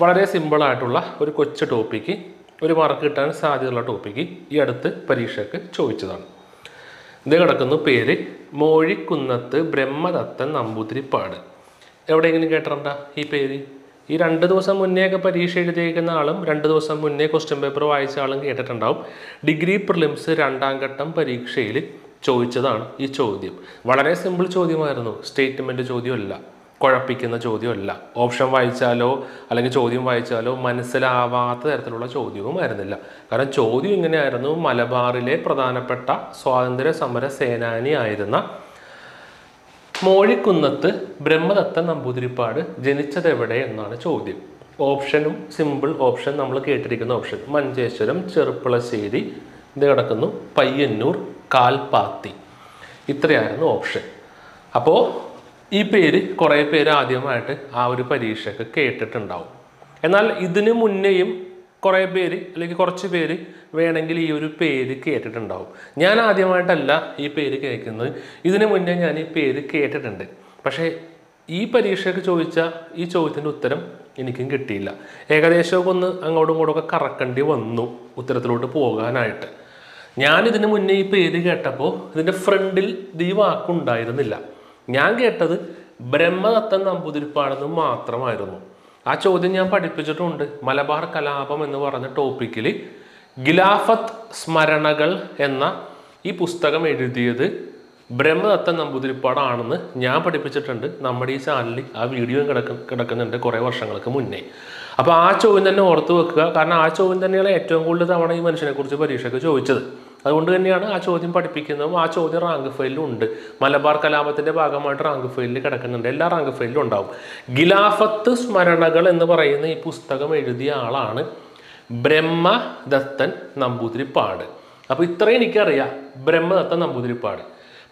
വളരെ സിമ്പിളായിട്ടുള്ള ഒരു കൊച്ചു ടോപ്പിക്ക് ഒരു മാർക്ക് കിട്ടാൻ സാധ്യതയുള്ള ടോപ്പിക്ക് ഈ അടുത്ത് പരീക്ഷയ്ക്ക് ചോദിച്ചതാണ്. ഇത് കിടക്കുന്നു പേര് മോഴിക്കുന്നത്ത് ബ്രഹ്മദത്തൻ നമ്പൂതിരിപ്പാട്. എവിടെയെങ്കിലും കേട്ടിട്ടുണ്ടോ ഈ പേര്? ഈ രണ്ട് ദിവസം മുന്നേ ഒക്കെ പരീക്ഷ എഴുതിയിരിക്കുന്ന ആളും രണ്ട് ദിവസം മുന്നേ ക്വസ്റ്റ്യൻ പേപ്പർ വായിച്ച ആളും കേട്ടിട്ടുണ്ടാവും. ഡിഗ്രി പ്രിലിംസ് രണ്ടാം ഘട്ടം പരീക്ഷയിൽ ചോദിച്ചതാണ് ഈ ചോദ്യം. വളരെ സിമ്പിൾ ചോദ്യമായിരുന്നു. സ്റ്റേറ്റ്മെന്റ് ചോദ്യമല്ല. കുഴപ്പിക്കുന്ന ചോദ്യമല്ല. ഓപ്ഷൻ വായിച്ചാലോ അല്ലെങ്കിൽ ചോദ്യം വായിച്ചാലോ മനസ്സിലാവാത്ത തരത്തിലുള്ള ചോദ്യവുമായിരുന്നില്ല കാരണം ചോദ്യം ഇങ്ങനെയായിരുന്നു. മലബാറിലെ പ്രധാനപ്പെട്ട സ്വാതന്ത്ര്യ സമര സേനാനിയായിരുന്ന മോഴിക്കുന്നത്ത് ബ്രഹ്മദത്ത നമ്പൂതിരിപ്പാട് ജനിച്ചത് എവിടെ എന്നാണ് ചോദ്യം. ഓപ്ഷനും സിമ്പിൾ ഓപ്ഷൻ നമ്മൾ കേട്ടിരിക്കുന്ന ഓപ്ഷൻ. മഞ്ചേശ്വരം ചെറുപ്പളശ്ശേരി ഇത് കിടക്കുന്നു പയ്യന്നൂർ കാൽപാത്തി ഇത്രയായിരുന്നു ഓപ്ഷൻ. അപ്പോൾ ഈ പേര് കുറേ പേര് ആദ്യമായിട്ട് ആ ഒരു പരീക്ഷയ്ക്ക് കേട്ടിട്ടുണ്ടാവും. എന്നാൽ ഇതിനു മുന്നേയും കുറേ പേര് അല്ലെങ്കിൽ കുറച്ച് പേര് വേണമെങ്കിൽ ഈ ഒരു പേര് കേട്ടിട്ടുണ്ടാവും. ഞാൻ ആദ്യമായിട്ടല്ല ഈ പേര് കേൾക്കുന്നത്. ഇതിനു മുന്നേ ഞാൻ ഈ പേര് കേട്ടിട്ടുണ്ട്. പക്ഷേ ഈ പരീക്ഷയ്ക്ക് ചോദിച്ച ഈ ചോദ്യത്തിന്റെ ഉത്തരം എനിക്കും കിട്ടിയില്ല. ഏകദേശമൊക്കെ ഒന്ന് അങ്ങോട്ടും ഇങ്ങോട്ടൊക്കെ കറക്കേണ്ടി വന്നു ഉത്തരത്തിലോട്ട് പോകാനായിട്ട്. ഞാൻ മുന്നേ ഈ പേര് കേട്ടപ്പോൾ ഇതിന്റെ ഫ്രണ്ടിൽ ഈ വാക്കുണ്ടായിരുന്നില്ല. ഞാൻ കേട്ടത് ബ്രഹ്മദത്തൻ നമ്പൂതിരിപ്പാടെന്ന് മാത്രമായിരുന്നു. ആ ചോദ്യം ഞാൻ പഠിപ്പിച്ചിട്ടുണ്ട്. മലബാർ കലാപം എന്ന് പറഞ്ഞ ടോപ്പിക്കിൽ ഗിലാഫത്ത് സ്മരണകൾ എന്ന ഈ പുസ്തകം എഴുതിയത് ബ്രഹ്മദത്തൻ നമ്പൂതിരിപ്പാടാണെന്ന് ഞാൻ പഠിപ്പിച്ചിട്ടുണ്ട്. നമ്മുടെ ഈ ചാനലിൽ ആ വീഡിയോ കിടക്ക കിടക്കുന്നുണ്ട് കുറേ വർഷങ്ങൾക്ക് മുന്നേ. അപ്പോൾ ആ ചോദ്യം തന്നെ ഓർത്ത് വെക്കുക. കാരണം ആ ചോദ്യം തന്നെയാണ് ഏറ്റവും കൂടുതൽ തവണ ഈ മനുഷ്യനെക്കുറിച്ച് പരീക്ഷയ്ക്ക് ചോദിച്ചത്. അതുകൊണ്ട് തന്നെയാണ് ആ ചോദ്യം പഠിപ്പിക്കുന്നതും ആ ചോദ്യം റാങ്ക് ഫയലിലും ഉണ്ട്. മലബാർ കലാപത്തിന്റെ ഭാഗമായിട്ട് റാങ്ക് ഫയലിൽ കിടക്കുന്നുണ്ട്. എല്ലാ റാങ്ക് ഫയലിലും ഉണ്ടാവും. ഗിലാഫത്ത് സ്മരണകൾ എന്ന് പറയുന്ന ഈ പുസ്തകം എഴുതിയ ആളാണ് ബ്രഹ്മദത്തൻ നമ്പൂതിരിപ്പാട്. അപ്പോൾ ഇത്രയും എനിക്കറിയാം. ബ്രഹ്മദത്തൻ നമ്പൂതിരിപ്പാട്.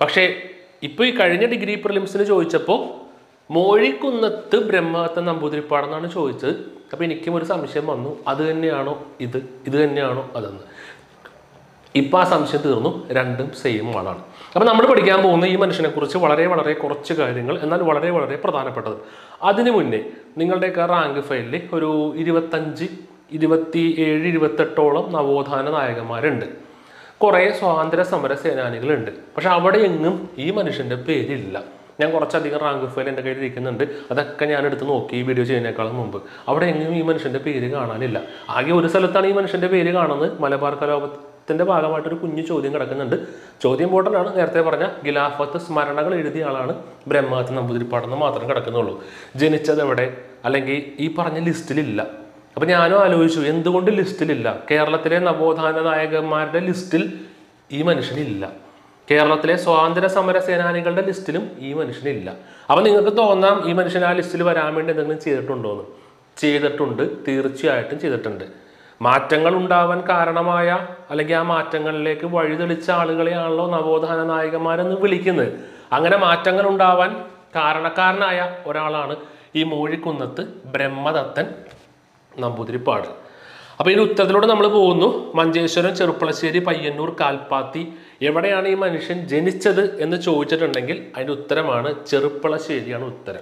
പക്ഷേ ഇപ്പോൾ ഈ കഴിഞ്ഞ ഡിഗ്രി പ്രിലിംസിന് ചോദിച്ചപ്പോൾ മോഴിക്കുന്നത്ത് ബ്രഹ്മദത്തൻ നമ്പൂതിരിപ്പാടെന്നാണ് ചോദിച്ചത്. അപ്പോൾ എനിക്കും ഒരു സംശയം വന്നു. അത് തന്നെയാണോ ഇത്? ഇത് തന്നെയാണോ അതെന്ന്. ഇപ്പം ആ സംശയം തീർന്നു രണ്ടും സെയിം ആളാണ്. അപ്പം നമ്മൾ പഠിക്കാൻ പോകുന്ന ഈ മനുഷ്യനെക്കുറിച്ച് വളരെ വളരെ കുറച്ച് കാര്യങ്ങൾ എന്നാൽ വളരെ വളരെ പ്രധാനപ്പെട്ടത്. അതിനു മുന്നേ നിങ്ങളുടെയൊക്കെ റാങ്ക് ഫയലിൽ ഒരു ഇരുപത്തഞ്ച് ഇരുപത്തി ഏഴ് ഇരുപത്തെട്ടോളം നവോത്ഥാന നായകന്മാരുണ്ട്. കുറേ സ്വാതന്ത്ര്യ സമര സേനാനികളുണ്ട്. പക്ഷെ അവിടെ എങ്ങും ഈ മനുഷ്യന്റെ പേരില്ല. ഞാൻ കുറച്ചധികം റാങ്ക് ഫയൽ എന്റെ കയ്യിൽ ഇരിക്കുന്നുണ്ട്. അതൊക്കെ ഞാൻ എടുത്ത് നോക്കി ഈ വീഡിയോ ചെയ്യുന്നതിനേക്കാളും മുമ്പ്. അവിടെ എങ്ങും ഈ മനുഷ്യന്റെ പേര് കാണാനില്ല. ആകെ ഒരു സ്ഥലത്താണ് ഈ മനുഷ്യന്റെ പേര് കാണുന്നത്. മലബാർ കലാപത്തിന്റെ ഭാഗമായിട്ടൊരു കുഞ്ഞു ചോദ്യം കിടക്കുന്നുണ്ട്. ചോദ്യം ഇമ്പോർട്ടന്റ് ആണ് നേരത്തെ പറഞ്ഞ ഗിലാഫത്ത് സ്മരണകൾ എഴുതിയ ആളാണ് ബ്രഹ്മത്ത് നമ്പൂതിരിപ്പാടെന്ന് മാത്രം കിടക്കുന്നുള്ളൂ. ജനിച്ചത് എവിടെ അല്ലെങ്കിൽ ഈ പറഞ്ഞ ലിസ്റ്റിലില്ല. അപ്പം ഞാനും ആലോചിച്ചു എന്തുകൊണ്ട് ലിസ്റ്റിലില്ല? കേരളത്തിലെ നവോത്ഥാന നായകന്മാരുടെ ലിസ്റ്റിൽ ഈ മനുഷ്യനില്ല. കേരളത്തിലെ സ്വാതന്ത്ര്യ സമര സേനാനികളുടെ ലിസ്റ്റിലും ഈ മനുഷ്യനില്ല. അപ്പം നിങ്ങൾക്ക് തോന്നാം ഈ മനുഷ്യൻ ആ ലിസ്റ്റിൽ വരാൻ വേണ്ടി എന്തെങ്കിലും ചെയ്തിട്ടുണ്ടോ എന്ന് ചെയ്തിട്ടുണ്ട് തീർച്ചയായിട്ടും ചെയ്തിട്ടുണ്ട്. മാറ്റങ്ങൾ ഉണ്ടാവാൻ കാരണമായ അല്ലെങ്കിൽ ആ മാറ്റങ്ങളിലേക്ക് വഴിതെളിച്ച ആളുകളെയാണല്ലോ നവോത്ഥാന നായകന്മാരെന്ന് വിളിക്കുന്നത്. അങ്ങനെ മാറ്റങ്ങൾ ഉണ്ടാവാൻ കാരണക്കാരനായ ഒരാളാണ് ഈ മൂഴിക്കുന്നത്ത് ബ്രഹ്മദത്തൻ നമ്പൂതിരിപ്പാട്. അപ്പോൾ ഇതിന് ഉത്തരത്തിലൂടെ നമ്മൾ പോകുന്നു. മഞ്ചേശ്വരം ചെറുപ്പളശ്ശേരി പയ്യന്നൂർ കാൽപ്പാത്തി. എവിടെയാണ് ഈ മനുഷ്യൻ ജനിച്ചത് എന്ന് ചോദിച്ചിട്ടുണ്ടെങ്കിൽ അതിന്റെ ഉത്തരമാണ് ചെറുപ്പളശ്ശേരിയാണ് ഉത്തരം.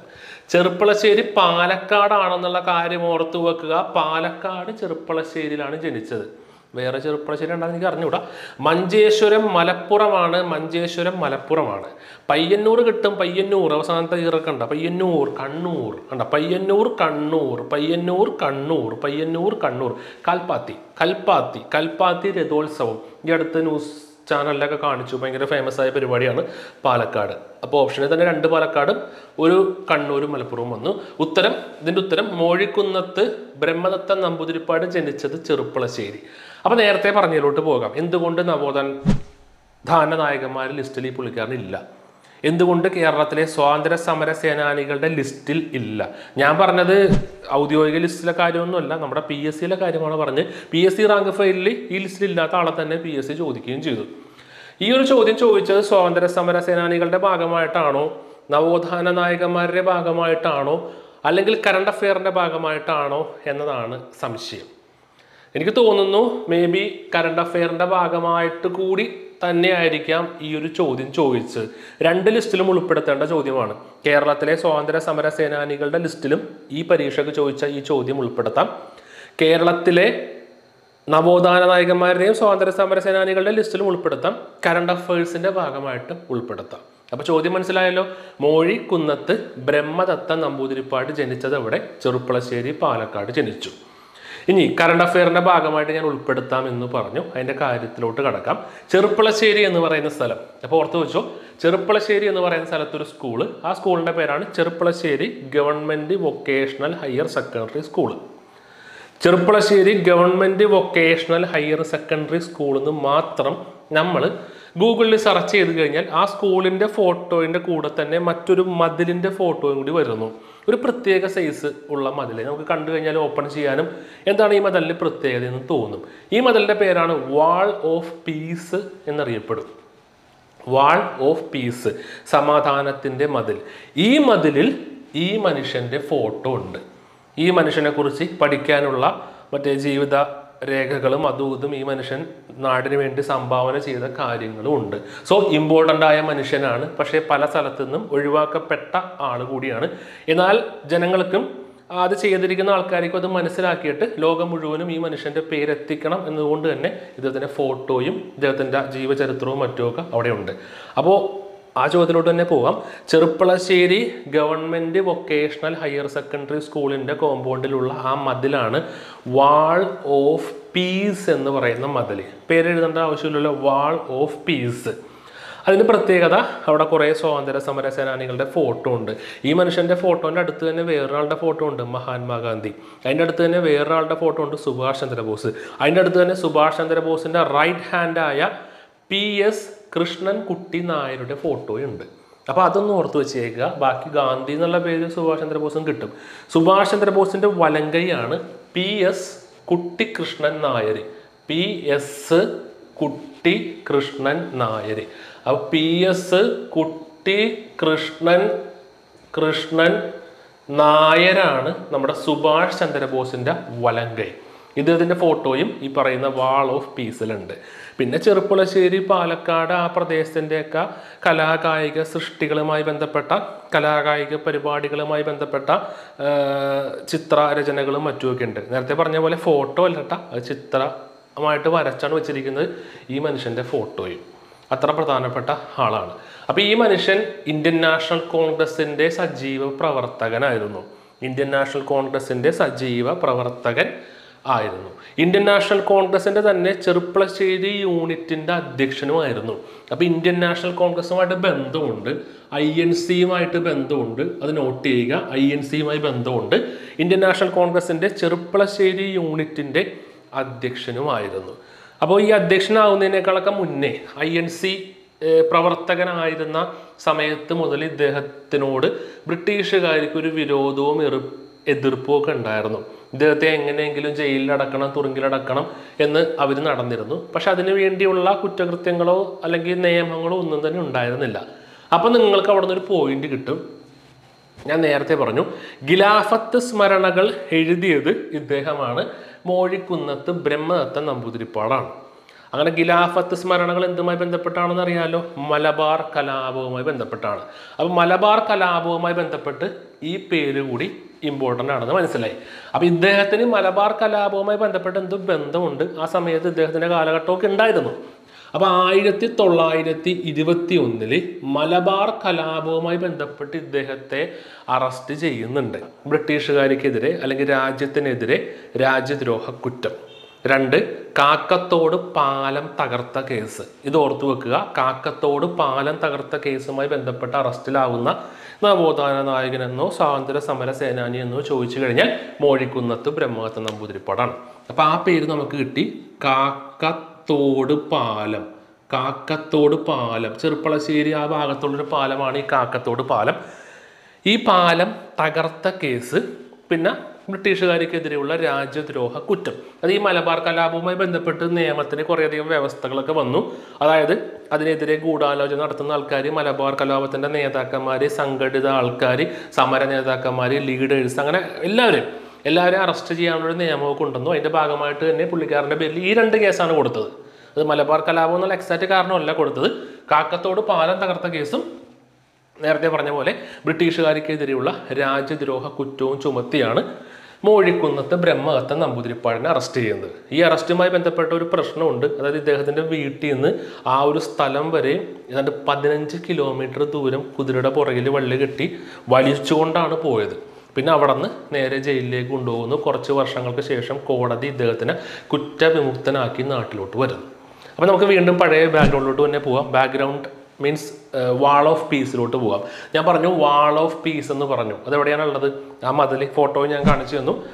ചെറുപ്പളശ്ശേരി പാലക്കാടാണെന്നുള്ള കാര്യം ഓർത്ത് വെക്കുക. പാലക്കാട് ചെറുപ്പളശ്ശേരിയിലാണ് ജനിച്ചത്. വേറെ ചെറുപ്പളശ്ശേരി ഉണ്ടാകുന്ന എനിക്ക് അറിഞ്ഞുകൂടാ. മഞ്ചേശ്വരം മലപ്പുറമാണ്. മഞ്ചേശ്വരം മലപ്പുറമാണ്. പയ്യന്നൂർ കിട്ടും പയ്യന്നൂർ. അവസാനത്തെ ഈറക്കണ്ട പയ്യന്നൂർ കണ്ണൂർ. കണ്ട? പയ്യന്നൂർ കണ്ണൂർ. പയ്യന്നൂർ കണ്ണൂർ. പയ്യന്നൂർ കണ്ണൂർ. കൽപ്പാത്തി കൽപ്പാത്തി കൽപ്പാത്തി രഥോത്സവം. ഈ അടുത്ത് ന്യൂസ് ചാനലിലൊക്കെ കാണിച്ചു. ഭയങ്കര ഫേമസ് ആയ പരിപാടിയാണ് പാലക്കാട്. അപ്പോൾ ഓപ്ഷനിൽ തന്നെ രണ്ട് പാലക്കാടും ഒരു കണ്ണൂരും മലപ്പുറവും വന്നു. ഉത്തരം ഇതിന്റെ ഉത്തരം മോഴിക്കുന്നത്ത് ബ്രഹ്മദത്ത നമ്പൂതിരിപ്പാട് ജനിച്ചത് ചെറുപ്പളശ്ശേരി. അപ്പോൾ നേരത്തെ പറഞ്ഞതിലോട്ട് പോകാം. എന്തുകൊണ്ട് നവോത്ഥാന ധാന നായകന്മാർ ലിസ്റ്റിൽ ഈ പുള്ളിക്കാരനില്ല എന്തുകൊണ്ട് കേരളത്തിലെ സ്വാതന്ത്ര്യ സമര സേനാനികളുടെ ലിസ്റ്റിൽ ഇല്ല? ഞാൻ പറഞ്ഞത് ഔദ്യോഗിക ലിസ്റ്റിലെ കാര്യമൊന്നുമല്ല. നമ്മുടെ പി എസ് സിയിലെ കാര്യമാണ് പറഞ്ഞ് പി എസ് സി റാങ്ക് ഫയലിൽ ഈ ലിസ്റ്റിൽ ഇല്ലാത്ത ആളെ തന്നെ പി എസ് സി ചോദിക്കുകയും ചെയ്തു. ഈ ഒരു ചോദ്യം ചോദിച്ചത് സ്വാതന്ത്ര്യ സമര സേനാനികളുടെ ഭാഗമായിട്ടാണോ? നവോത്ഥാന നായകന്മാരുടെ ഭാഗമായിട്ടാണോ? അല്ലെങ്കിൽ കറണ്ട് അഫെയറിന്റെ ഭാഗമായിട്ടാണോ എന്നതാണ് സംശയം. എനിക്ക് തോന്നുന്നു മേ ബി കറണ്ട് അഫെയറിന്റെ ഭാഗമായിട്ട് കൂടി തന്നെയായിരിക്കാം ഈ ഒരു ചോദ്യം ചോദിച്ചത്. രണ്ട് ലിസ്റ്റിലും ഉൾപ്പെടുത്തേണ്ട ചോദ്യമാണ്. കേരളത്തിലെ സ്വാതന്ത്ര്യ സമര സേനാനികളുടെ ലിസ്റ്റിലും ഈ പരീക്ഷയ്ക്ക് ചോദിച്ച ഈ ചോദ്യം ഉൾപ്പെടുത്താം. കേരളത്തിലെ നവോത്ഥാന നായകന്മാരുടെയും സ്വാതന്ത്ര്യ സമര സേനാനികളുടെ ലിസ്റ്റിലും ഉൾപ്പെടുത്താം. കറണ്ട് അഫയേഴ്സിന്റെ ഭാഗമായിട്ട് ഉൾപ്പെടുത്താം. അപ്പോൾ ചോദ്യം മനസ്സിലായല്ലോ? മോഴി കുന്നത്ത് ബ്രഹ്മദത്ത നമ്പൂതിരിപ്പാട് ജനിച്ചത് അവിടെ ചെറുപ്പളശ്ശേരി പാലക്കാട് ജനിച്ചു. ഇനി കറണ്ട് അഫെയറിന്റെ ഭാഗമായിട്ട് ഞാൻ ഉൾപ്പെടുത്താം എന്ന് പറഞ്ഞു. അതിന്റെ കാര്യത്തിലോട്ട് കടക്കാം. ചെറുപ്പളശ്ശേരി എന്ന് പറയുന്ന സ്ഥലം. അപ്പോൾ ഓർത്ത് വെച്ചോ ചെറുപ്പളശ്ശേരി എന്ന് പറയുന്ന സ്ഥലത്തൊരു സ്കൂൾ ആ സ്കൂളിന്റെ പേരാണ് Cherpulassery government vocational higher secondary school Cherpulassery government vocational higher secondary സ്കൂളിൽ നിന്ന് മാത്രം നമ്മൾ ഗൂഗിളിൽ സെർച്ച് ചെയ്ത് കഴിഞ്ഞാൽ ആ സ്കൂളിന്റെ ഫോട്ടോയിന്റെ കൂടെ തന്നെ മറ്റൊരു മതിലിന്റെ ഫോട്ടോയും കൂടി വരുന്നു. ഒരു പ്രത്യേക സൈസ് ഉള്ള മതിൽ നമുക്ക് കണ്ടു കഴിഞ്ഞാൽ ഓപ്പൺ ചെയ്യാനും എന്താണ് ഈ മതലിന്റെ പ്രത്യേകത എന്ന് തോന്നും. ഈ മതലിന്റെ പേരാണ് വാൾ ഓഫ് പീസ് എന്നറിയപ്പെടും. വാൾ ഓഫ് പീസ് സമാധാനത്തിന്റെ മതിൽ. ഈ മതിലിൽ ഈ മനുഷ്യന്റെ ഫോട്ടോ ഉണ്ട്. ഈ മനുഷ്യനെക്കുറിച്ച് പഠിക്കാനുള്ള മറ്റേ ജീവിത രേഖകളും അതും ഇതും ഈ മനുഷ്യൻ നാടിന് വേണ്ടി സംഭാവന ചെയ്ത കാര്യങ്ങളും ഉണ്ട്. സോ ഇമ്പോർട്ടന്റ് ആയ മനുഷ്യനാണ്. പക്ഷേ പല സ്ഥലത്തു നിന്നും ഒഴിവാക്കപ്പെട്ട ആൾ കൂടിയാണ്. എന്നാൽ ജനങ്ങൾക്കും അത് ചെയ്തിരിക്കുന്ന ആൾക്കാർക്കും അത് മനസ്സിലാക്കിയിട്ട് ലോകം മുഴുവനും ഈ മനുഷ്യന്റെ പേരെത്തിക്കണം എന്നതുകൊണ്ട് തന്നെ ഇദ്ദേഹത്തിന്റെ ഫോട്ടോയും ഇദ്ദേഹത്തിന്റെ ജീവചരിത്രവും മറ്റുമൊക്കെ അവിടെയുണ്ട് അപ്പോൾ ആ ചോദ്യത്തിലോട്ട് തന്നെ പോവാം. Cherpulassery government vocational higher secondary സ്കൂളിന്റെ കോമ്പൗണ്ടിലുള്ള ആ മതിലാണ് വാൾ ഓഫ് പീസ് എന്ന് പറയുന്ന മതിൽ. പേരെഴുതേണ്ട ആവശ്യമില്ലല്ലോ വാൾ ഓഫ് പീസ്. അതിന്റെ പ്രത്യേകത അവിടെ കുറേ സ്വാതന്ത്ര്യ സമര സേനാനികളുടെ ഫോട്ടോ ഉണ്ട്. ഈ മനുഷ്യന്റെ ഫോട്ടോന്റെ അടുത്ത് തന്നെ വേറൊരാളുടെ ഫോട്ടോ ഉണ്ട് മഹാത്മാഗാന്ധി അതിന്റെ അടുത്ത് തന്നെ വേറൊരാളുടെ ഫോട്ടോ ഉണ്ട് സുഭാഷ് ചന്ദ്രബോസ്. അതിന്റെ അടുത്ത് തന്നെ സുഭാഷ് ചന്ദ്രബോസിന്റെ റൈറ്റ് ഹാൻഡായ പി എസ് കൃഷ്ണൻ കുട്ടി നായരുടെ ഫോട്ടോയുണ്ട്. അപ്പോൾ അതൊന്ന് ഓർത്ത് വെച്ചേക്കുക. ബാക്കി ഗാന്ധി എന്നുള്ള പേര് സുഭാഷ് ചന്ദ്രബോസും കിട്ടും. സുഭാഷ് ചന്ദ്രബോസിന്റെ വലങ്കൈയാണ് P S Kuttikrishnan Nair P S Kutty Krishnan Nair അപ്പോൾ പി എസ് കുട്ടി കൃഷ്ണൻ കൃഷ്ണൻ നായരാണ് നമ്മുടെ സുഭാഷ് ചന്ദ്രബോസിന്റെ വലങ്കൈ. ഇദ്ദേഹത്തിന്റെ ഫോട്ടോയും ഈ പറയുന്ന വാൾ ഓഫ് പീസിലുണ്ട് പിന്നെ ചെറുപ്പുളശ്ശേരി പാലക്കാട് ആ പ്രദേശത്തിന്റെയൊക്കെ കലാകായിക സൃഷ്ടികളുമായി ബന്ധപ്പെട്ട കലാകായിക പരിപാടികളുമായി ബന്ധപ്പെട്ട ചിത്രരചനകളും മറ്റുമൊക്കെ ഉണ്ട്. നേരത്തെ പറഞ്ഞ പോലെ ഫോട്ടോ അല്ലട്ട ചിത്രമായിട്ട് വരച്ചാണ് വെച്ചിരിക്കുന്നത് ഈ മനുഷ്യന്റെ ഫോട്ടോയും അത്ര പ്രധാനപ്പെട്ട ആളാണ്. അപ്പോൾ ഈ മനുഷ്യൻ ഇന്ത്യൻ നാഷണൽ കോൺഗ്രസിന്റെ സജീവ പ്രവർത്തകനായിരുന്നു. ഇന്ത്യൻ നാഷണൽ കോൺഗ്രസിന്റെ സജീവ പ്രവർത്തകൻ ആയിരുന്നു. ഇന്ത്യൻ നാഷണൽ കോൺഗ്രസിന്റെ തന്നെ ചെറുപ്പളശ്ശേരി യൂണിറ്റിന്റെ അധ്യക്ഷനുമായിരുന്നു. അപ്പോൾ ഇന്ത്യൻ നാഷണൽ കോൺഗ്രസുമായിട്ട് ബന്ധമുണ്ട്. ഐ എൻ സിയുമായിട്ട് ബന്ധമുണ്ട്. അത് നോട്ട് ചെയ്യുക ഐ എൻ സിയുമായി ബന്ധമുണ്ട്. ഇന്ത്യൻ നാഷണൽ കോൺഗ്രസിന്റെ ചെറുപ്പളശ്ശേരി യൂണിറ്റിന്റെ അധ്യക്ഷനുമായിരുന്നു. അപ്പോൾ ഈ അധ്യക്ഷനാവുന്നതിനേക്കാളൊക്കെ മുന്നേ ഐ എൻ സി പ്രവർത്തകനായിരുന്ന സമയത്ത് മുതൽ ഇദ്ദേഹത്തിനോട് ബ്രിട്ടീഷുകാർക്ക് ഒരു വിരോധവും എറു എതിർപ്പും ഒക്കെ ഉണ്ടായിരുന്നു ഇദ്ദേഹത്തെ എങ്ങനെയെങ്കിലും ജയിലിലടക്കണം തുറുങ്കിലടക്കണം എന്ന് അവർ നടന്നിരുന്നു. പക്ഷെ അതിനു വേണ്ടിയുള്ള കുറ്റകൃത്യങ്ങളോ അല്ലെങ്കിൽ നിയമങ്ങളോ ഒന്നും തന്നെ ഉണ്ടായിരുന്നില്ല. അപ്പം നിങ്ങൾക്ക് അവിടെ നിന്നൊരു പോയിന്റ് കിട്ടും. ഞാൻ നേരത്തെ പറഞ്ഞു ഗിലാഫത്ത് സ്മരണകൾ എഴുതിയത് ഇദ്ദേഹമാണ്. മോഴിക്കുന്നത്ത് ബ്രഹ്മദത്ത നമ്പൂതിരിപ്പാടാണ്. അങ്ങനെ ഗിലാഫത്ത് സ്മരണകൾ എന്തുമായി ബന്ധപ്പെട്ടാണെന്ന് അറിയാലോ? മലബാർ കലാപവുമായി ബന്ധപ്പെട്ടാണ്. അപ്പോൾ മലബാർ കലാപവുമായി ബന്ധപ്പെട്ട് ഈ പേര് കൂടി ഇമ്പോർട്ടന്റ് ആണെന്ന് മനസ്സിലായി. അപ്പോൾ ഇദ്ദേഹത്തിന് മലബാർ കലാപവുമായി ബന്ധപ്പെട്ട് എന്ത് ബന്ധമുണ്ട്. ആ സമയത്ത് ഇദ്ദേഹത്തിന്റെ കാലഘട്ടമൊക്കെ ഉണ്ടായിരുന്നു. അപ്പോൾ ആയിരത്തി തൊള്ളായിരത്തി ഇരുപത്തി ഒന്നിൽ മലബാർ കലാപവുമായി ബന്ധപ്പെട്ട് ഇദ്ദേഹത്തെ അറസ്റ്റ് ചെയ്യുന്നുണ്ട്. ബ്രിട്ടീഷുകാർക്കെതിരെ അല്ലെങ്കിൽ രാജ്യത്തിനെതിരെ രാജ്യദ്രോഹ കുറ്റം. രണ്ട് കാക്കത്തോട് പാലം തകർത്ത കേസ്. ഇത് ഓർത്തു വെക്കുക. കാക്കത്തോട് പാലം തകർത്ത കേസുമായി ബന്ധപ്പെട്ട് അറസ്റ്റിലാവുന്ന നവോത്ഥാന നായകനെന്നോ സ്വാതന്ത്ര്യ സമര സേനാനി എന്നോ ചോദിച്ചു കഴിഞ്ഞാൽ മോഴിക്കുന്നത്ത് ബ്രഹ്മദത്ത നമ്പൂതിരിപ്പാടാണ്. അപ്പൊ ആ പേര് നമുക്ക് കിട്ടി കാക്കത്തോട് പാലം കാക്കത്തോട് പാലം ചെറുപ്പളശ്ശേരി ആ ഭാഗത്തുള്ളൊരു പാലമാണ് ഈ കാക്കത്തോട് പാലം. ഈ പാലം തകർത്ത കേസ് പിന്നെ ബ്രിട്ടീഷുകാർക്കെതിരെയുള്ള രാജ്യദ്രോഹ കുറ്റം. അത് ഈ മലബാർ കലാപവുമായി ബന്ധപ്പെട്ട് നിയമത്തിന് കുറേയധികം വ്യവസ്ഥകളൊക്കെ വന്നു. അതായത് അതിനെതിരെ ഗൂഢാലോചന നടത്തുന്ന ആൾക്കാർ മലബാർ കലാപത്തിന്റെ നേതാക്കന്മാർ സംഘടിത ആൾക്കാർ സമര നേതാക്കന്മാർ ലീഡേഴ്സ് അങ്ങനെ എല്ലാവരും എല്ലാവരും അറസ്റ്റ് ചെയ്യാനുള്ളൊരു നിയമമൊക്കെ ഉണ്ടെന്നു അതിന്റെ ഭാഗമായിട്ട് തന്നെ പുള്ളിക്കാരന്റെ പേരിൽ ഈ രണ്ട് കേസാണ് കൊടുത്തത്. അത് മലബാർ കലാപം എന്നുള്ള എക്സാക്റ്റ് കാരണമല്ല കൊടുത്തത്. കാക്കത്തോട് പാലം തകർത്ത കേസും നേരത്തെ പറഞ്ഞ പോലെ ബ്രിട്ടീഷുകാർക്കെതിരെയുള്ള രാജ്യദ്രോഹ കുറ്റവും ചുമത്തിയാണ്. മോഴിക്കുന്നത്ത് ബ്രഹ്മദത്തൻ നമ്പൂതിരിപ്പാടിനെ അറസ്റ്റ് ചെയ്യുന്നത്. ഈ അറസ്റ്റുമായി ബന്ധപ്പെട്ട ഒരു പ്രശ്നമുണ്ട്. അതായത് ഇദ്ദേഹത്തിന്റെ വീട്ടിൽ നിന്ന് ആ ഒരു സ്ഥലം വരെ ഏതാണ്ട് പതിനഞ്ച് കിലോമീറ്റർ ദൂരം കുതിരയുടെ പുറകിൽ വള്ളി കെട്ടി വലിച്ചുകൊണ്ടാണ് പോയത്. പിന്നെ അവിടെ നിന്ന് നേരെ ജയിലിലേക്ക് കൊണ്ടുപോകുന്നു. കുറച്ച് വർഷങ്ങൾക്ക് ശേഷം കോടതി ഇദ്ദേഹത്തിനെ കുറ്റവിമുക്തനാക്കി നാട്ടിലോട്ട് വരുന്നു. അപ്പോൾ നമുക്ക് വീണ്ടും പഴയ ബാക്ക്ഗ്രൗണ്ടിലോട്ട് തന്നെ പോവാം. ബാക്ക്ഗ്രൗണ്ട് മീൻസ് വാൾ ഓഫ് പീസിലോട്ട് പോകാം. ഞാൻ പറഞ്ഞു വാൾ ഓഫ് പീസ് എന്ന് പറഞ്ഞു. അതെവിടെയാണുള്ളത് ആ മതിൽ ഫോട്ടോ ഞാൻ കാണിച്ചു തന്നു.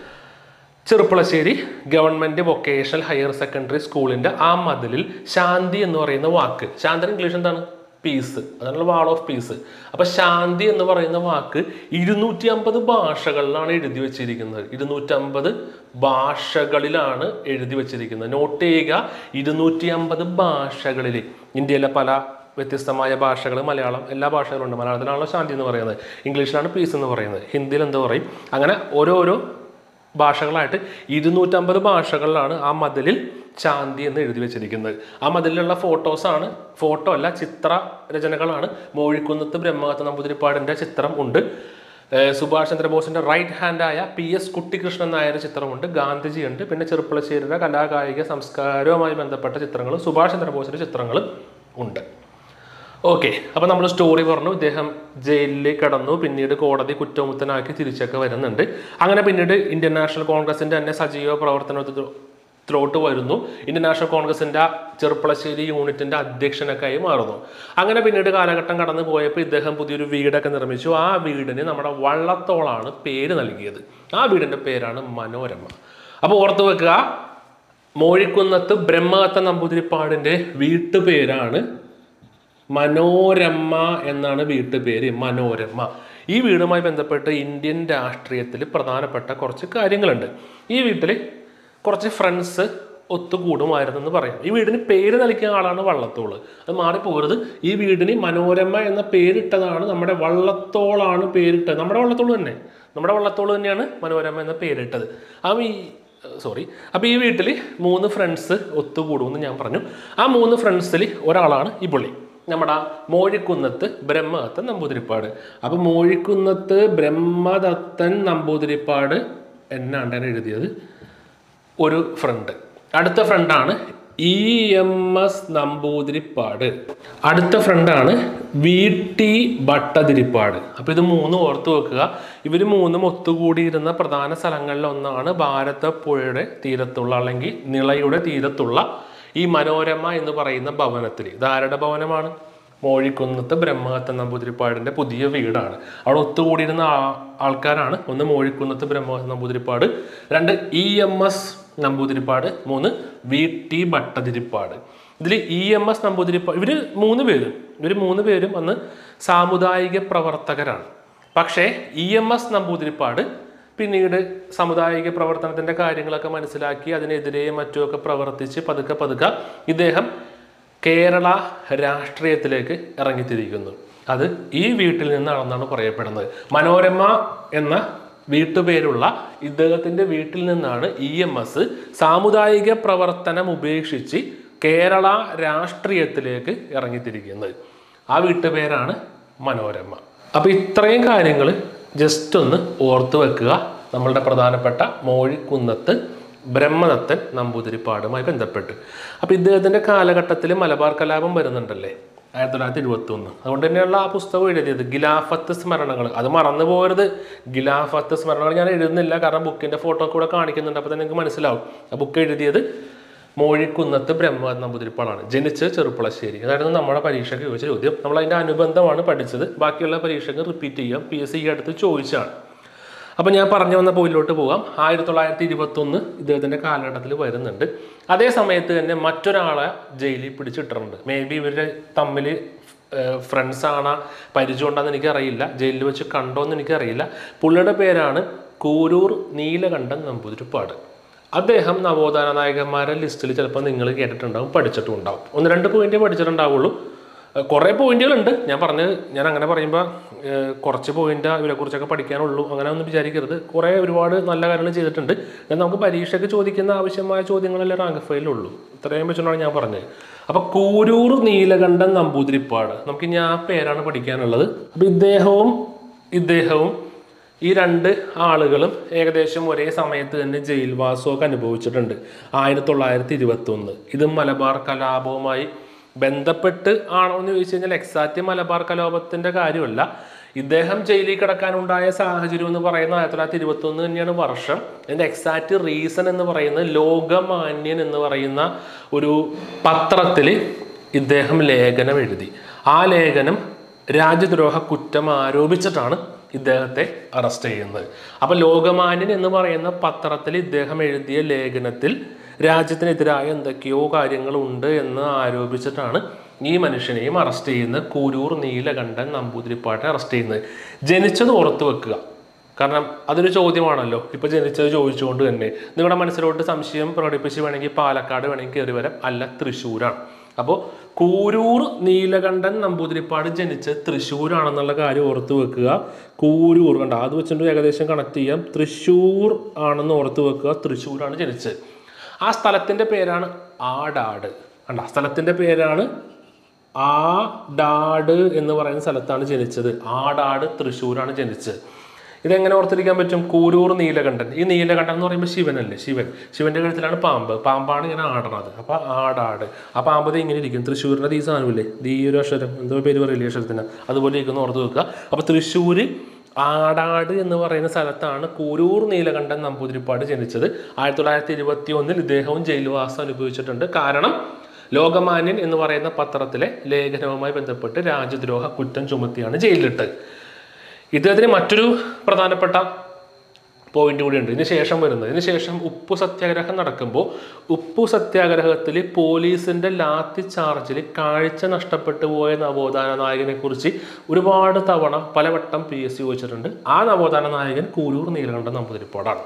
Cherpulassery government vocational higher secondary സ്കൂളിന്റെ ആ മതിലിൽ ശാന്തി എന്ന് പറയുന്ന വാക്ക്. ശാന്തി ഇംഗ്ലീഷ് എന്താണ്? പീസ് അതാണ് വാൾ ഓഫ് പീസ് അപ്പോൾ ശാന്തി എന്ന് പറയുന്ന വാക്ക് ഇരുന്നൂറ്റി അമ്പത് ഭാഷകളിലാണ് എഴുതി വെച്ചിരിക്കുന്നത്. ഇരുന്നൂറ്റമ്പത് ഭാഷകളിലാണ് എഴുതി വെച്ചിരിക്കുന്നത്. നോട്ട് ചെയ്യുക ഇരുന്നൂറ്റി അമ്പത് ഭാഷകളിൽ ഇന്ത്യയിലെ പല വ്യത്യസ്തമായ ഭാഷകൾ മലയാളം എല്ലാ ഭാഷകളുണ്ട്. മലയാളത്തിലാണല്ലോ ശാന്തി എന്ന് പറയുന്നത്. ഇംഗ്ലീഷിലാണ് പീസ് എന്ന് പറയുന്നത്. ഹിന്ദിയിൽ എന്ത് പറയും? അങ്ങനെ ഓരോരോ ഭാഷകളായിട്ട് ഇരുന്നൂറ്റമ്പത് ഭാഷകളിലാണ് ആ മതിലിൽ ശാന്തി എന്ന് എഴുതി വെച്ചിരിക്കുന്നത്. ആ മതിലുള്ള ഫോട്ടോസാണ് ഫോട്ടോ അല്ല ചിത്ര രചനകളാണ്. മോഴിക്കുന്നത്ത് ബ്രഹ്മകത്ത് നമ്പൂതിരിപ്പാടിന്റെ ചിത്രം ഉണ്ട്. സുഭാഷ് ചന്ദ്രബോസിന്റെ റൈറ്റ് ഹാൻഡായ പി എസ് കുട്ടികൃഷ്ണൻ നായർ ചിത്രമുണ്ട്. ഗാന്ധിജി ഉണ്ട്. പിന്നെ ചെറുപ്പളശ്ശേരിയുടെ കലാകായിക സംസ്കാരവുമായി ബന്ധപ്പെട്ട ചിത്രങ്ങളും സുഭാഷ് ചന്ദ്രബോസിന്റെ ചിത്രങ്ങളും ഉണ്ട്. ഓക്കെ അപ്പോൾ നമ്മൾ സ്റ്റോറി പറഞ്ഞു. ഇദ്ദേഹം ജയിലിൽ കിടന്നു. പിന്നീട് കോടതി കുറ്റമുത്തനാക്കി തിരിച്ചൊക്കെ വരുന്നുണ്ട്. അങ്ങനെ പിന്നീട് ഇന്ത്യൻ നാഷണൽ കോൺഗ്രസിന്റെ തന്നെ സജീവ പ്രവർത്തനത്തിലോട്ട് വരുന്നു. ഇന്ത്യൻ നാഷണൽ കോൺഗ്രസിന്റെ ചെറുപ്പളശ്ശേരി യൂണിറ്റിന്റെ അധ്യക്ഷനൊക്കെ ആയി മാറുന്നു. അങ്ങനെ പിന്നീട് കാലഘട്ടം കടന്നു പോയപ്പോൾ ഇദ്ദേഹം പുതിയൊരു വീടൊക്കെ നിർമ്മിച്ചു. ആ വീടിന് നമ്മുടെ വള്ളത്തോളാണ് പേര് നൽകിയത്. ആ വീടിന്റെ പേരാണ് മനോരമ. അപ്പോൾ ഓർത്തു വെക്കുക മോഴിക്കുന്നത്ത് ബ്രഹ്മദത്ത നമ്പൂതിരിപ്പാടിന്റെ വീട്ടുപേരാണ് മനോരമ എന്നാണ് വീട്ടുപേര് മനോരമ. ഈ വീടുമായി ബന്ധപ്പെട്ട് ഇന്ത്യൻ രാഷ്ട്രീയത്തിൽ പ്രധാനപ്പെട്ട കുറച്ച് കാര്യങ്ങളുണ്ട്. ഈ വീട്ടിൽ കുറച്ച് ഫ്രണ്ട്സ് ഒത്തുകൂടുമായിരുന്നു എന്ന് പറയാം. ഈ വീടിന് പേര് നൽകിയ ആളാണ് വള്ളത്തോൾ അത് മാറിപ്പോകരുത്. ഈ വീടിന് മനോരമ എന്ന പേരിട്ടതാണ് നമ്മുടെ വള്ളത്തോളാണ് പേരിട്ടത്. നമ്മുടെ വള്ളത്തോൾ തന്നെ. നമ്മുടെ വള്ളത്തോൾ തന്നെയാണ് മനോരമ എന്ന പേരിട്ടത്. അപ്പം ഈ സോറി അപ്പോൾ ഈ വീട്ടിൽ മൂന്ന് ഫ്രണ്ട്സ് ഒത്തുകൂടുമെന്ന് ഞാൻ പറഞ്ഞു. ആ മൂന്ന് ഫ്രണ്ട്സിൽ ഒരാളാണ് ഈ പുള്ളി. നമ്മുടെ മോഴിക്കുന്നത്ത് ബ്രഹ്മദത്തൻ നമ്പൂതിരിപ്പാട്. അപ്പൊ മോഴിക്കുന്നത്ത് ബ്രഹ്മദത്തൻ നമ്പൂതിരിപ്പാട് എന്നാണ് ഞാൻ എഴുതിയത്. ഒരു ഫ്രണ്ട്. അടുത്ത ഫ്രണ്ടാണ് ഇ എം എസ് നമ്പൂതിരിപ്പാട്. അടുത്ത ഫ്രണ്ടാണ് വി ടി ഭട്ടതിരിപ്പാട്. അപ്പോൾ ഇത് മൂന്ന് ഓർത്ത് വെക്കുക. ഇവർ മൂന്നും ഒത്തുകൂടിയിരുന്ന പ്രധാന സ്ഥലങ്ങളിൽ ഒന്നാണ് ഭാരതപ്പുഴയുടെ തീരത്തുള്ള അല്ലെങ്കിൽ നിളയുടെ തീരത്തുള്ള ഈ മനോരമ എന്ന് പറയുന്ന ഭവനത്തിൽ. ഇത് ആരുടെ ഭവനമാണ്? മോഴിക്കുന്നത്ത് ബ്രഹ്മഹത്ത നമ്പൂതിരിപ്പാടിന്റെ പുതിയ വീടാണ്. അവിടെ ഒത്തുകൂടിയിരുന്ന ആൾക്കാരാണ്. ഒന്ന് മോഴിക്കുന്നത്ത് ബ്രഹ്മഹത്ത നമ്പൂതിരിപ്പാട് രണ്ട് ഇ എം എസ് നമ്പൂതിരിപ്പാട് മൂന്ന് വി ടി ഭട്ടതിരിപ്പാട്. ഇതിൽ ഇ എം എസ് നമ്പൂതിരിപ്പാട് ഇവർ മൂന്ന് പേരും. ഇവർ മൂന്ന് പേരും അന്ന് സാമുദായിക പ്രവർത്തകരാണ്. പക്ഷേ ഇ എം എസ് നമ്പൂതിരിപ്പാട് പിന്നീട് സമുദായിക പ്രവർത്തനത്തിന്റെ കാര്യങ്ങളൊക്കെ മനസ്സിലാക്കി അതിനെതിരെ മറ്റുമൊക്കെ പ്രവർത്തിച്ച് പതുക്കെ പതുക്കെ ഇദ്ദേഹം കേരള രാഷ്ട്രീയത്തിലേക്ക് ഇറങ്ങിത്തിരിക്കുന്നു. അത് ഈ വീട്ടിൽ നിന്നാണെന്നാണ് പറയപ്പെടുന്നത്. മനോരമ എന്ന വീട്ടുപേരുള്ള ഇദ്ദേഹത്തിന്റെ വീട്ടിൽ നിന്നാണ് ഇ എം എസ് സാമുദായിക പ്രവർത്തനം ഉപേക്ഷിച്ച് കേരള രാഷ്ട്രീയത്തിലേക്ക് ഇറങ്ങിത്തിരിക്കുന്നത്. ആ വീട്ടുപേരാണ് മനോരമ. അപ്പൊ ഇത്രയും കാര്യങ്ങൾ ജസ്റ്റ് ഒന്ന് ഓർത്ത് വെക്കുക. നമ്മളുടെ പ്രധാനപ്പെട്ട മോഴിക്കുന്നത്ത് ബ്രഹ്മദത്തൻ നമ്പൂതിരിപ്പാടുമായി ബന്ധപ്പെട്ട്. അപ്പം ഇദ്ദേഹത്തിന്റെ കാലഘട്ടത്തിൽ മലബാർ കലാപം വരുന്നുണ്ടല്ലേ? ആയിരത്തി തൊള്ളായിരത്തി ഇരുപത്തി ഒന്ന് അതുകൊണ്ട് തന്നെയുള്ള ആ പുസ്തകം എഴുതിയത്. ഗിലാഫത്ത് സ്മരണകൾ അത് മറന്നു പോകരുത്. ഗിലാഫത്ത് സ്മരണകൾ ഞാൻ എഴുതുന്നില്ല. കാരണം ബുക്കിന്റെ ഫോട്ടോ കൂടെ കാണിക്കുന്നുണ്ട്. അപ്പോൾ തന്നെ നിങ്ങൾക്ക് മനസ്സിലാവും. ആ ബുക്ക് എഴുതിയത് മോഴിക്കുന്നത്ത് ബ്രഹ്മ നമ്പൂതിരിപ്പാടാണ് ജനിച്ച് ചെറുപ്പളശ്ശേരി. അതായിരുന്നു നമ്മുടെ പരീക്ഷയ്ക്ക് ചോദിച്ച ചോദ്യം. നമ്മൾ അതിന്റെ അനുബന്ധമാണ് പഠിച്ചത്. ബാക്കിയുള്ള പരീക്ഷയ്ക്ക് റിപ്പീറ്റ് ചെയ്യാം. പി എസ് സി അടുത്ത് ചോദിച്ചാണ്. അപ്പം ഞാൻ പറഞ്ഞു വന്ന പോയിലോട്ട് പോകാം ആയിരത്തി തൊള്ളായിരത്തി ഇരുപത്തൊന്ന് ഇദ്ദേഹത്തിന്റെ കാലഘട്ടത്തിൽ വരുന്നുണ്ട്. അതേ സമയത്ത് തന്നെ മറ്റൊരാളെ ജയിലിൽ പിടിച്ചിട്ടുണ്ട് മേ ബി ഇവരുടെ തമ്മിൽ ഫ്രണ്ട്സാണ് പരിചയം പരിചയമുണ്ടെന്ന് എനിക്കറിയില്ല. ജയിലിൽ വെച്ച് കണ്ടോ എന്ന് എനിക്കറിയില്ല. പുള്ളിയുടെ പേരാണ് കൂരൂർ നീലകണ്ഠൻ നമ്പൂതിരിപ്പാട്. അദ്ദേഹം നവോത്ഥാന നായകന്മാരുടെ ലിസ്റ്റിൽ ചിലപ്പോൾ നിങ്ങൾ കേട്ടിട്ടുണ്ടാവും പഠിച്ചിട്ടും ഉണ്ടാവും ഒന്ന് രണ്ട് പോയിന്റ് പഠിച്ചിട്ടുണ്ടാവുള്ളൂ. കുറേ പോയിന്റുകളുണ്ട് ഞാൻ പറഞ്ഞത് ഞാൻ അങ്ങനെ പറയുമ്പോൾ കുറച്ച് പോയിന്റ് ഇവരെക്കുറിച്ചൊക്കെ പഠിക്കാനുള്ളൂ. അങ്ങനെ ഒന്നും വിചാരിക്കരുത്. കുറേ ഒരുപാട് നല്ല കാര്യങ്ങൾ ചെയ്തിട്ടുണ്ട്. എന്നാൽ നമുക്ക് പരീക്ഷയ്ക്ക് ചോദിക്കുന്ന ആവശ്യമായ ചോദ്യങ്ങളല്ലേ റാങ്ക് ഫയലുള്ളൂ ഇത്രയും വെച്ചുകൊണ്ടാണ് ഞാൻ പറഞ്ഞത്. അപ്പോൾ കൂരൂർ നീലകണ്ഠൻ നമ്പൂതിരിപ്പാട്. നമുക്ക് ഞാൻ ആ പേരാണ് പഠിക്കാനുള്ളത്. അപ്പോൾ ഇദ്ദേഹവും ഇദ്ദേഹവും ഈ രണ്ട് ആളുകളും ഏകദേശം ഒരേ സമയത്ത് തന്നെ ജയിൽവാസമൊക്കെ അനുഭവിച്ചിട്ടുണ്ട്. ആയിരത്തി തൊള്ളായിരത്തി ഇരുപത്തി ഒന്ന് ഇത് മലബാർ കലാപവുമായി ബന്ധപ്പെട്ട് ആണോ എന്ന് ചോദിച്ചു കഴിഞ്ഞാൽ എക്സാക്റ്റ് മലബാർ കലാപത്തിന്റെ കാര്യമല്ല. ഇദ്ദേഹം ജയിലിൽ കിടക്കാനുണ്ടായ സാഹചര്യം എന്ന് പറയുന്നത് ആയിരത്തി തൊള്ളായിരത്തി ഇരുപത്തി ഒന്ന് തന്നെയാണ് വർഷം. അതിന്റെ എക്സാക്റ്റ് റീസൺ എന്ന് പറയുന്നത് ലോകമാന്യൻ എന്ന് പറയുന്ന ഒരു പത്രത്തിൽ ഇദ്ദേഹം ലേഖനം എഴുതി. ആ ലേഖനം രാജ്യദ്രോഹ കുറ്റം ആരോപിച്ചിട്ടാണ് ഇദ്ദേഹത്തെ അറസ്റ്റ് ചെയ്യുന്നത്. അപ്പോൾ ലോകമാന്യൻ എന്ന് പറയുന്ന പത്രത്തിൽ ഇദ്ദേഹം എഴുതിയ ലേഖനത്തിൽ രാജ്യത്തിനെതിരായ എന്തൊക്കെയോ കാര്യങ്ങളുണ്ട് എന്ന് ആരോപിച്ചിട്ടാണ് ഈ മനുഷ്യനെയും അറസ്റ്റ് ചെയ്യുന്നത്. കൂരൂർ നീലകണ്ഠൻ നമ്പൂതിരിപ്പാട്ടെ അറസ്റ്റ് ചെയ്യുന്നത്. ജനിച്ചത് ഓർത്ത് വെക്കുക. കാരണം അതൊരു ചോദ്യമാണല്ലോ. ഇപ്പൊ ജനിച്ചത് ചോദിച്ചുകൊണ്ട് തന്നെ. നിങ്ങളുടെ മനസ്സിലോട്ട് സംശയം പ്രകടിപ്പിച്ച് വേണമെങ്കിൽ പാലക്കാട് വേണമെങ്കിൽ കയറി വരാം. അല്ല തൃശ്ശൂരാണ്. അപ്പോൾ കൂരൂർ നീലകണ്ഠൻ നമ്പൂതിരിപ്പാട് ജനിച്ച് തൃശ്ശൂരാണെന്നുള്ള കാര്യം ഓർത്ത് വെക്കുക. കൂരൂർ കണ്ട? അത് വെച്ചിട്ട് ഏകദേശം കണക്ട് ചെയ്യാം. തൃശ്ശൂർ ആണെന്ന് ഓർത്ത് വെക്കുക. തൃശ്ശൂരാണ് ജനിച്ചത്. ആ സ്ഥലത്തിന്റെ പേരാണ് ആടാട്. കണ്ട? സ്ഥലത്തിന്റെ പേരാണ് ആടാട് എന്ന് പറയുന്ന സ്ഥലത്താണ് ജനിച്ചത്. ആടാട് തൃശ്ശൂരാണ് ജനിച്ചത്. ഇതെങ്ങനെ ഓർത്തിരിക്കാൻ പറ്റും? കൂരൂർ നീലകണ്ഠൻ. ഈ നീലകണ്ഠൻ എന്ന് പറയുമ്പോൾ ശിവനല്ലേ? ശിവൻ. ശിവന്റെ കഴുത്തിലാണ് പാമ്പ്. പാമ്പാണ് ഇങ്ങനെ ആടണത്. അപ്പൊ ആടാട്. ആ പാമ്പ് ഇങ്ങനെ ഇരിക്കും. തൃശ്ശൂരിന്റെ ഈ സാധനമില്ലേ? ഈ അക്ഷരം. എന്തോ പേര് പറയില്ലേ അക്ഷരത്തിന്? അതുപോലെ ഇരിക്കുന്ന ഓർത്ത് വെക്കുക. അപ്പൊ തൃശ്ശൂര് ആടാട് എന്ന് പറയുന്ന സ്ഥലത്താണ് കൂരൂർ നീലകണ്ഠൻ നമ്പൂതിരിപ്പാട് ജനിച്ചത്. ആയിരത്തി തൊള്ളായിരത്തി ഇരുപത്തി ഒന്നിൽ ഇദ്ദേഹവും ജയിൽവാസം അനുഭവിച്ചിട്ടുണ്ട്. കാരണം ലോകമാന്യൻ എന്ന് പറയുന്ന പത്രത്തിലെ ലേഖനവുമായി ബന്ധപ്പെട്ട് രാജ്യദ്രോഹ കുറ്റം ചുമത്തിയാണ് ജയിലിലിട്ടത്. ഇദ്ദേഹത്തിന് മറ്റൊരു പ്രധാനപ്പെട്ട പോയിന്റ് കൂടിയുണ്ട്. ഇതിന് ശേഷം വരുന്നത്. ഇതിന് ശേഷം ഉപ്പു സത്യാഗ്രഹം നടക്കുമ്പോൾ ഉപ്പു സത്യാഗ്രഹത്തിൽ പോലീസിന്റെ ലാത്തി ചാർജിൽ കാഴ്ച നഷ്ടപ്പെട്ടു പോയ നവോത്ഥാന നായകനെ കുറിച്ച് ഒരുപാട് തവണ പലവട്ടം പി എസ് സി ചോദിച്ചിട്ടുണ്ട്. ആ നവോത്ഥാന നായകൻ കൂരൂർ നീലകണ്ഠൻ നമ്പൂതിരിപ്പാടാണ്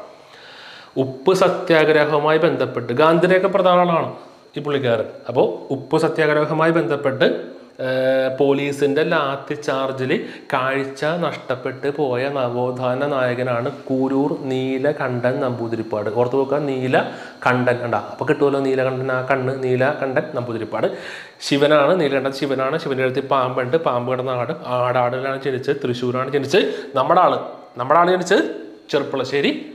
ഉപ്പ് സത്യാഗ്രഹവുമായി ബന്ധപ്പെട്ട് ഗാന്ധിനെയൊക്കെ പ്രധാന ആളാണ് ഈ പുള്ളിക്കാരൻ. അപ്പോൾ ഉപ്പ് സത്യാഗ്രഹവുമായി ബന്ധപ്പെട്ട് ഏർ, പോലീസിന്റെ ലാത്തി ചാർജിൽ കാഴ്ച നഷ്ടപ്പെട്ട് പോയ നവോത്ഥാന നായകനാണ് കൂരൂർ നീലകണ്ഠൻ നമ്പൂതിരിപ്പാട്. ഓർത്ത് നോക്കുക നീലകണ്ഠൻ കണ്ട അപ്പോൾ കിട്ടുമല്ലോ നീലകണ്ഠൻ ആ കണ്ണ് നീലകണ്ഠൻ നമ്പൂതിരിപ്പാട്. ശിവനാണ് നീലകണ്ഠൻ ശിവനാണ്. ശിവന്റെ അടുത്ത് പാമ്പുണ്ട് പാമ്പ് കിടന്ന ആട് ആടാടിലാണ് ജനിച്ചത്. തൃശ്ശൂരാണ് ജനിച്ചത്. നമ്മുടെ ആൾ നമ്മുടെ ആൾ ജനിച്ചത് ചെറുപ്പളശ്ശേരി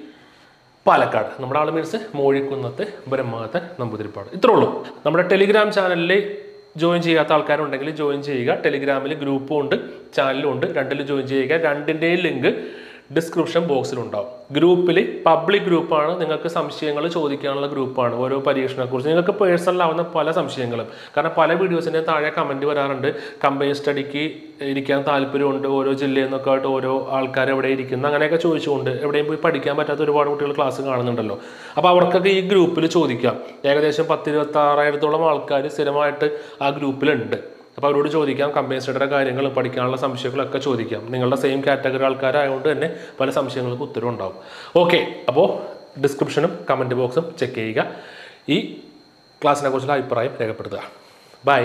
പാലക്കാട്. നമ്മുടെ ആൾ മീൻസ് മോഴിക്കുന്നത്ത് ബ്രഹ്മത്തൻ നമ്പൂതിരിപ്പാട്. ഇത്രേ ഉള്ളൂ. നമ്മുടെ ടെലിഗ്രാം ചാനലിൽ ജോയിൻ ചെയ്യാത്ത ആൾക്കാരുണ്ടെങ്കിൽ ജോയിൻ ചെയ്യുക. ടെലിഗ്രാമിൽ ഗ്രൂപ്പും ഉണ്ട് ചാനലും ഉണ്ട്. രണ്ടിലും ജോയിൻ ചെയ്യുക. രണ്ടിന്റെയും ലിങ്ക് ഡിസ്ക്രിപ്ഷൻ ബോക്സിലുണ്ടാവും ഗ്രൂപ്പിൽ പബ്ലിക് ഗ്രൂപ്പാണ് നിങ്ങൾക്ക് സംശയങ്ങൾ ചോദിക്കാനുള്ള ഗ്രൂപ്പാണ് ഓരോ പരീക്ഷണത്തെക്കുറിച്ച്. നിങ്ങൾക്ക് പേഴ്സണലാവുന്ന പല സംശയങ്ങളും. കാരണം പല വീഡിയോസിന്റെ താഴെ കമന്റ് വരാറുണ്ട്. കമ്പനി സ്റ്റഡിക്ക് ഇരിക്കാൻ താല്പര്യമുണ്ട്. ഓരോ ജില്ലയിൽ നിന്നൊക്കെ ആയിട്ട് ഓരോ ആൾക്കാർ എവിടെ ഇരിക്കുന്നു അങ്ങനെയൊക്കെ ചോദിച്ചുകൊണ്ട് എവിടെയും പോയി പഠിക്കാൻ പറ്റാത്ത ഒരുപാട് കുട്ടികൾ ക്ലാസ് കാണുന്നുണ്ടല്ലോ. അപ്പോൾ അവർക്കൊക്കെ ഈ ഗ്രൂപ്പിൽ ചോദിക്കാം. ഏകദേശം പത്തിരുപത്താറായിരത്തോളം ആൾക്കാർ സ്ഥിരമായിട്ട് ആ ഗ്രൂപ്പിലുണ്ട് അപ്പോൾ അവരോട് ചോദിക്കാം കമ്പനി കാര്യങ്ങൾ പഠിക്കാനുള്ള സംശയങ്ങളൊക്കെ ചോദിക്കാം. നിങ്ങളുടെ സെയിം കാറ്റഗറി ആൾക്കാരായതുകൊണ്ട് തന്നെ പല സംശയങ്ങൾക്ക് ഉത്തരവ് ഉണ്ടാവും. ഓക്കെ അപ്പോൾ ഡിസ്ക്രിപ്ഷനും കമന്റ് ബോക്സും ചെക്ക് ചെയ്യുക. ഈ ക്ലാസ്സിനെ കുറിച്ചുള്ള അഭിപ്രായം രേഖപ്പെടുത്തുക. ബൈ